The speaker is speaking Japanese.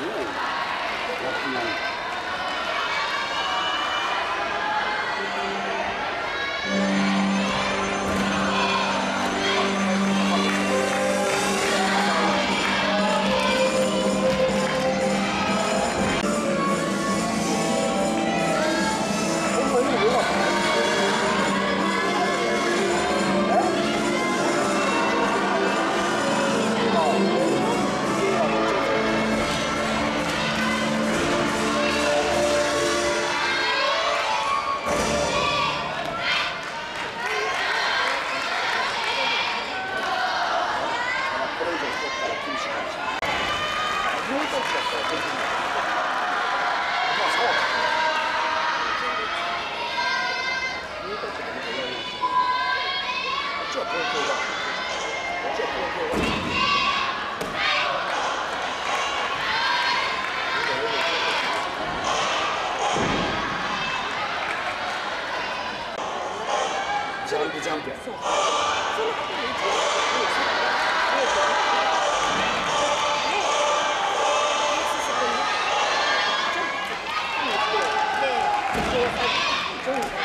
なんだ。ジャンプジャンプやそうそのことで一番ジョイン